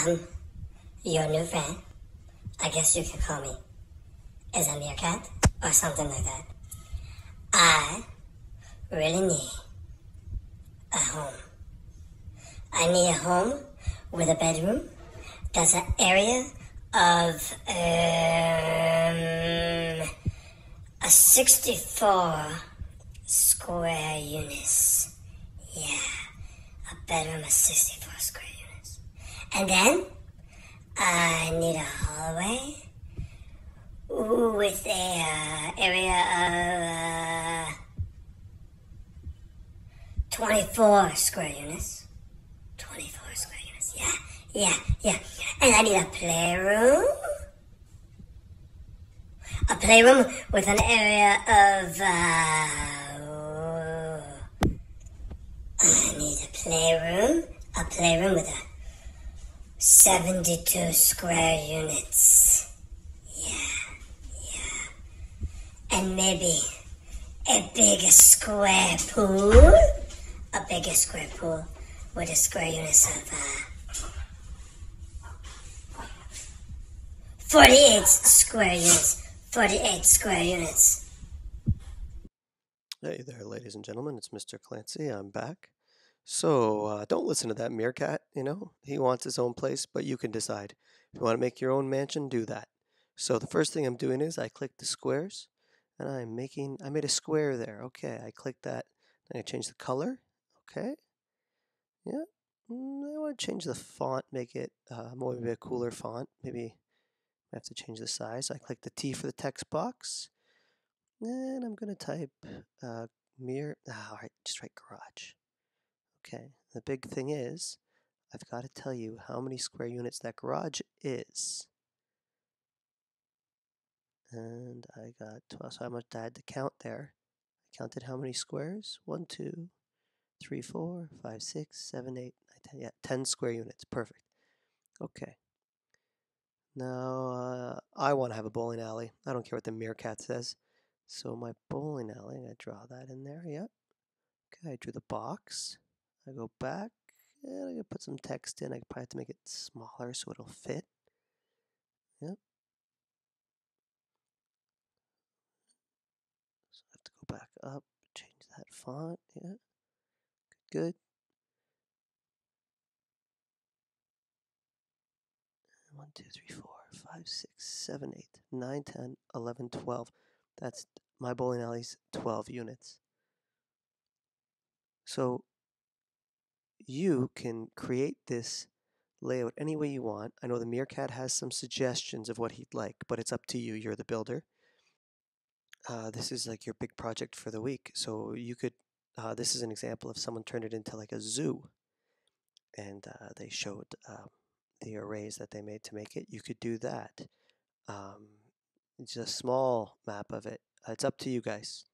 Your new friend. I guess you could call me as a meerkat or something like that. I really need a home. I need a home with a bedroom that's an area of um, a 64 square units. Yeah, a bedroom of 64 square. And then I need a hallway with a uh, area of uh, 24 square units. 24 square units, yeah, yeah, yeah. And I need a playroom. A playroom with an area of. Uh, I need a playroom. A playroom with a 72 square units. Yeah, yeah. And maybe a bigger square pool. A bigger square pool with a square units of uh, 48 square units. 48 square units. Hey there, ladies and gentlemen. It's Mr. Clancy. I'm back. So uh, don't listen to that meerkat. You know, he wants his own place, but you can decide. If you want to make your own mansion, do that. So the first thing I'm doing is I click the squares, and I'm making. I made a square there. Okay, I click that. Then I change the color. Okay. Yeah. Mm, I want to change the font, make it uh, more maybe a cooler font. Maybe I have to change the size. I click the T for the text box, and I'm gonna type uh, mirror. Oh, all right, just write garage. Okay, the big thing is, I've got to tell you how many square units that garage is. And I got 12, so how much I had to count there. I counted how many squares? 1, 2, 3, 4, 5, 6, 7, 8, 9, 10. Yeah, 10 square units. Perfect. Okay. Now, uh, I want to have a bowling alley. I don't care what the meerkat says. So my bowling alley, to draw that in there. Yep. Okay, I drew the box. I go back and I'm gonna put some text in. I probably have to make it smaller so it'll fit. Yep. So I have to go back up, change that font. Yeah. Good, good. One, two, three, four, five, six, seven, eight, nine, ten, eleven, twelve. That's my bowling alley's 12 units. So you can create this layout any way you want. I know the Meerkat has some suggestions of what he'd like, but it's up to you. You're the builder. Uh, this is like your big project for the week. So you could, uh, this is an example of someone turned it into like a zoo and uh, they showed um, the arrays that they made to make it. You could do that. Um, it's a small map of it. it's up to you guys.